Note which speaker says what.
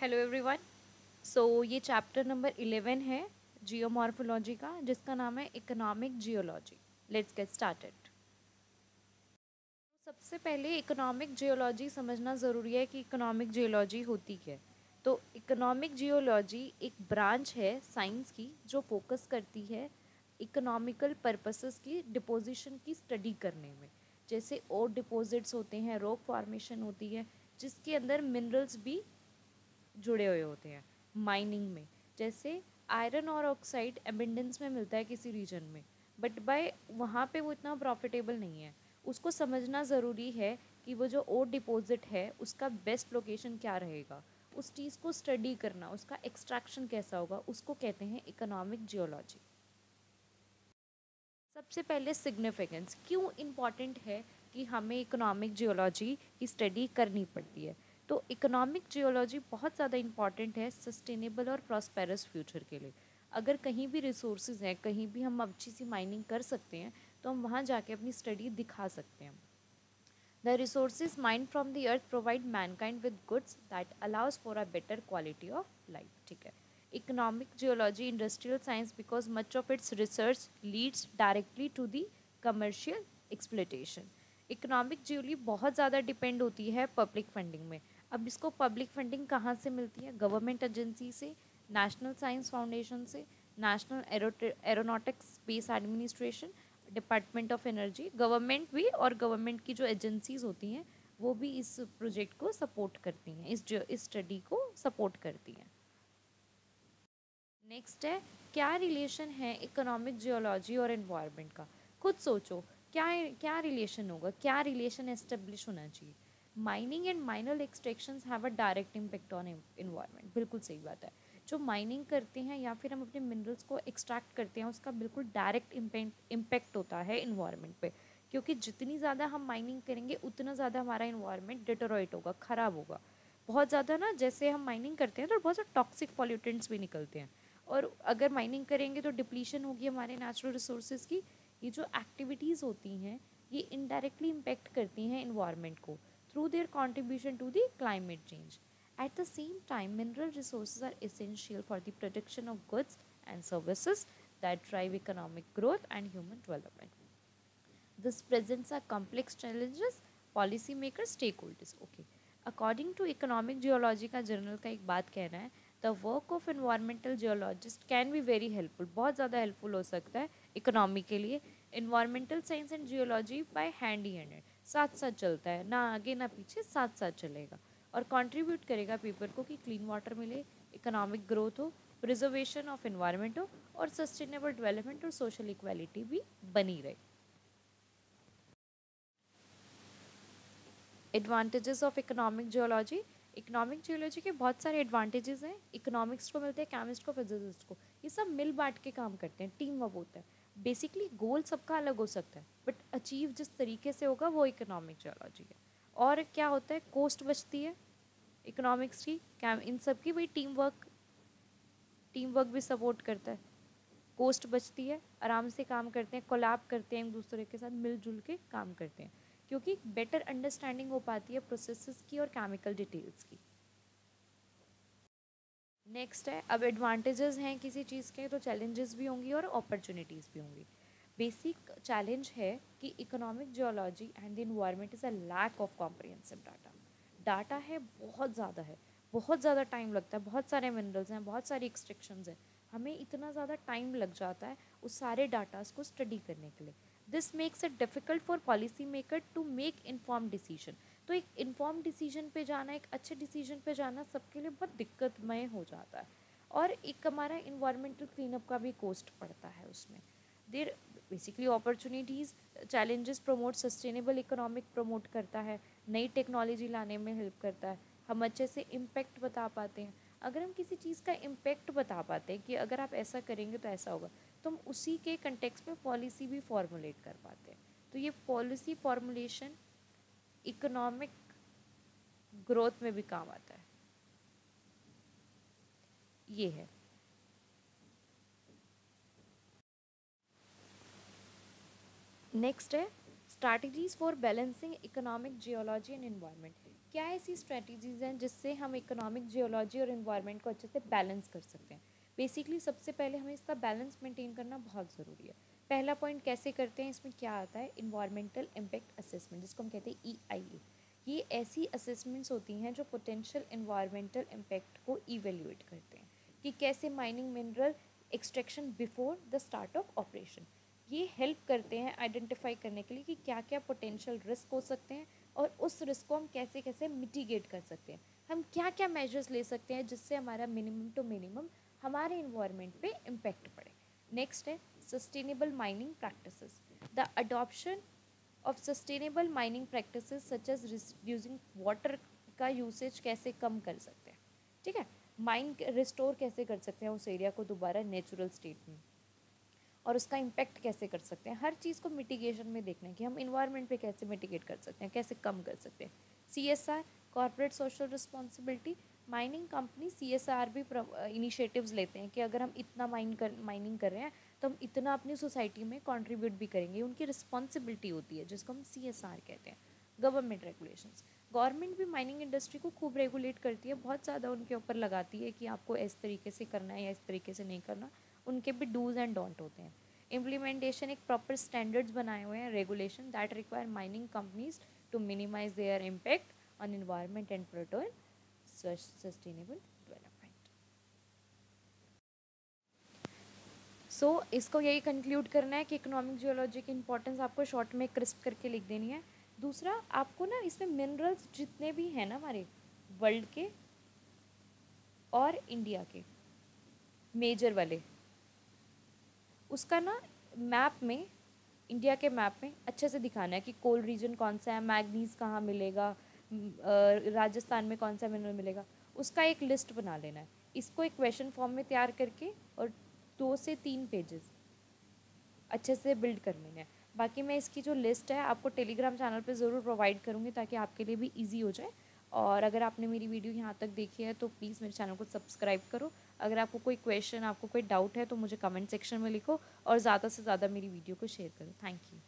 Speaker 1: Hello everyone so ये chapter number eleven है geomorphology का, जिसका नाम है economic geology let's get started सबसे पहले इकोनॉमिक जियोलॉजी समझना ज़रूरी है कि इकोनॉमिक जियोलॉजी होती है। तो इकोनॉमिक जियोलॉजी एक ब्रांच है साइंस की, जो फोकस करती है इकोनॉमिकल पर्पसेस की डिपोजिशन की स्टडी करने में। जैसे और डिपॉजिट्स होते हैं रॉक फॉर्मेशन होती है, जिसके अंदर मिनरल्स भी जुड़े हुए होते हैं माइनिंग में। जैसे आयरन और ऑक्साइड एबेंडेंस में मिलता है किसी रीजन में बट बाय वहाँ पे वो इतना प्रॉफिटेबल नहीं है। उसको समझना ज़रूरी है कि वो जो ओर डिपॉजिट है, उसका बेस्ट लोकेशन क्या रहेगा? उस चीज़ को स्टडी करना, उसका एक्सट्रैक्शन कैसा होगा, उसको कहते हैं इकोनॉमिक जियोलॉजी सबसे पहले सिग्निफिकेंस क्यों इंपॉर्टेंट है कि हमें इकोनॉमिक जियोलॉजी की स्टडी करनी पड़ती है? तो इकोनॉमिक जियोलॉजी बहुत ज़्यादा इंपॉर्टेंट है सस्टेनेबल और प्रॉस्पेरस फ्यूचर के लिए। अगर कहीं भी रिसोर्सेज हैं, कहीं भी हम अच्छी सी माइनिंग कर सकते हैं तो हम वहाँ जाके अपनी स्टडी दिखा सकते हैं। The resources mined from the earth provide mankind with goods that allows for a better quality of life ठीक है? Economic geology industrial science because much of its research leads directly to the commercial exploitation economic geology बहुत ज़्यादा depend होती है public funding में। अब इसको public funding कहाँ से मिलती है? गवर्नमेंट एजेंसी से नेशनल साइंस फाउंडेशन से National Aeronautics Space Administration Department of Energy government भी और गवर्नमेंट की जो एजेंसीज होती हैं, वो भी इस प्रोजेक्ट को सपोर्ट करती हैं, इस इस स्टडी को सपोर्ट करती हैं। नेक्स्ट है, क्या रिलेशन है इकोनॉमिक जियोलॉजी और इन्वायरमेंट का? खुद सोचो, क्या क्या रिलेशन होगा? क्या रिलेशन एस्टेब्लिश होना चाहिए? Mining and mineral extraction have a direct impact on environment बिल्कुल सही बात है। जो माइनिंग करते हैं या फिर हम अपने मिनरल्स को एक्सट्रैक्ट करते हैं, उसका बिल्कुल डायरेक्ट इम्पेक्ट होता है इन्वायरमेंट पे। क्योंकि जितनी ज़्यादा हम माइनिंग करेंगे, उतना ज़्यादा हमारा इन्वायरमेंट डिटोरेट होगा, ख़राब होगा। बहुत ज़्यादा ना, जैसे हम माइनिंग करते हैं तो बहुत सारे टॉक्सिक पॉल्यूटेंट्स भी निकलते हैं। और अगर माइनिंग करेंगे तो डिप्लीशन होगी हमारे नेचुरल रिसोर्सेज की। ये जो एक्टिविटीज़ होती हैं, ये इनडायरेक्टली इम्पेक्ट करती हैं इन्वायरमेंट को। through their contribution to the climate change. At the same time, mineral resources are essential for the production of goods and services that drive economic growth and human development. This presents a complex challenges policy makers stakeholders. Okay. According to economic geology का journal का एक बात कहना है the work of environmental geologist can be very helpful बहुत ज़्यादा helpful हो सकता है economy के लिए environmental science and geology by hand in hand साथ साथ चलता है, ना आगे, ना पीछे साथ साथ चलेगा। और कंट्रीब्यूट करेगा पीपल को कि क्लीन वाटर मिले इकोनॉमिक ग्रोथ हो प्रिजर्वेशन ऑफ़ इन्वायरमेंट हो और सस्टेनेबल डेवलपमेंट और सोशल इक्वालिटी भी बनी रहे। Advantages of economic geology economic geology के बहुत सारे एडवांटेजेस हैं। इकोनॉमिक्स को मिलते हैं केमिस्ट को फिजिसिस्ट को। ये सब मिल बांट के काम करते हैं। टीम वर्क होता है। बेसिकली गोल सबका अलग हो सकता है बट अचीव जिस तरीके से होगा वो इकोनॉमिक जियोलॉजी है। और क्या होता है? कोस्ट बचती है इकोनॉमिक्स की क्या इन सब की भाई टीम वर्क टीम वर्क भी सपोर्ट करता है। कोस्ट बचती है, आराम से काम करते हैं कोलाब करते हैं एक दूसरे के साथ, मिलजुल के काम करते हैं। क्योंकि बेटर अंडरस्टैंडिंग हो पाती है प्रोसेसेस की और केमिकल डिटेल्स की। नेक्स्ट है, अब एडवांटेजेस हैं किसी चीज़ के तो चैलेंजेस भी होंगी और अपॉर्चुनिटीज़ भी होंगी। बेसिक चैलेंज है कि economic geology and the environment is a lack of comprehensive data data है, बहुत ज़्यादा है। बहुत ज़्यादा टाइम लगता है, बहुत सारे मिनरल्स हैं, बहुत सारी एक्सट्रैक्शंस हैं। हमें इतना ज़्यादा टाइम लग जाता है उस सारे डाटाज को स्टडी करने के लिए। This makes it difficult for policy maker to make inform decision तो एक इन्फॉर्म डिसीज़न पे जाना, एक अच्छे डिसीज़न पे जाना सबके लिए बहुत दिक्कतमय हो जाता है। और एक हमारा इन्वायरमेंटल क्लीनअप का भी कोस्ट पड़ता है उसमें। There basically opportunities challenges promote sustainable economic promote करता है, नई टेक्नोलॉजी लाने में हेल्प करता है, हम अच्छे से इम्पेक्ट बता पाते हैं। अगर हम किसी चीज़ का इम्पेक्ट बता पाते हैं कि अगर आप ऐसा करेंगे तो ऐसा होगा तो हम उसी के कंटेक्स में पॉलिसी भी फॉर्मुलेट कर पाते हैं। तो ये पॉलिसी फॉर्मुलेशन इकोनॉमिक ग्रोथ में भी काम आता है। ये है। नेक्स्ट है strategies for balancing economic geology and environment क्या ऐसी स्ट्रैटेजीज हैं जिससे हम इकोनॉमिक जियोलॉजी और इन्वायरमेंट को अच्छे से बैलेंस कर सकते हैं? बेसिकली सबसे पहले हमें इसका बैलेंस मेंटेन करना बहुत ज़रूरी है। पहला पॉइंट कैसे करते हैं? इसमें क्या आता है? इन्वायरमेंटल इम्पैक्ट असेसमेंट जिसको हम कहते हैं ई आई ए ये ऐसी असेसमेंट्स होती हैं जो पोटेंशियल इन्वायरमेंटल इम्पैक्ट को इवेल्यूएट करते हैं कि कैसे mining mineral extraction before the start of operation ये हेल्प करते हैं आइडेंटिफाई करने के लिए कि क्या क्या पोटेंशियल रिस्क हो सकते हैं और उस रिस्क को हम कैसे कैसे मिटिगेट कर सकते हैं। हम क्या क्या मेजर्स ले सकते हैं जिससे हमारा मिनिमम टू मिनिमम हमारे इन्वायरमेंट पे इम्पेक्ट पड़े। नेक्स्ट है sustainable mining practices the adoption of sustainable mining practices such as reducing water का यूसेज कैसे कम कर सकते हैं? ठीक है? माइन रिस्टोर कैसे कर सकते हैं उस एरिया को दोबारा नेचुरल स्टेट में? और उसका इम्पैक्ट कैसे कर सकते हैं? हर चीज़ को मिटिगेशन में देखना है कि हम इन्वायरमेंट पे कैसे मिटिगेट कर सकते हैं, कैसे कम कर सकते हैं। C S R corporate social responsibility mining company C S R भी इनिशिएटिव्स लेते हैं कि अगर हम इतना माइन कर माइनिंग कर रहे हैं तो हम इतना अपनी सोसाइटी में कंट्रीब्यूट भी करेंगे। उनकी रिस्पॉन्सिबिलिटी होती है, जिसको हम सी एस आर कहते हैं गवर्नमेंट रेगुलेशंस गवर्नमेंट भी माइनिंग इंडस्ट्री को खूब रेगुलेट करती है, बहुत ज़्यादा उनके ऊपर लगाती है कि आपको इस तरीके से करना है या इस तरीके से नहीं करना। उनके भी डूज एंड डोंट होते हैं। इम्प्लीमेंटेशन एक प्रॉपर स्टैंडर्ड्स बनाए हुए हैं regulation that require mining companies to minimize their impact on environment and promote sustainable development so इसको यही कंक्लूड करना है कि इकोनॉमिक जियोलॉजी की इंपॉर्टेंस आपको शॉर्ट में क्रिस्प करके लिख देनी है। दूसरा, आपको ना इसमें मिनरल्स जितने भी हैं ना हमारे वर्ल्ड के और इंडिया के मेजर वाले, उसका ना मैप में इंडिया के मैप में अच्छे से दिखाना है कि कोल रीजन कौन सा है मैग्नीज कहाँ मिलेगा राजस्थान में कौन सा मिनरल मिलेगा? उसका एक लिस्ट बना लेना है। इसको एक क्वेश्चन फॉर्म में तैयार करके और दो से तीन पेजेस अच्छे से बिल्ड कर लेना है। बाकी मैं इसकी जो लिस्ट है, आपको टेलीग्राम चैनल पे ज़रूर प्रोवाइड करूँगी ताकि आपके लिए भी ईजी हो जाए। और अगर आपने मेरी वीडियो यहाँ तक देखी है तो प्लीज़ मेरे चैनल को सब्सक्राइब करो। अगर आपको कोई क्वेश्चन आपको कोई डाउट है तो मुझे कमेंट सेक्शन में लिखो और ज़्यादा से ज़्यादा मेरी वीडियो को शेयर करो। Thank you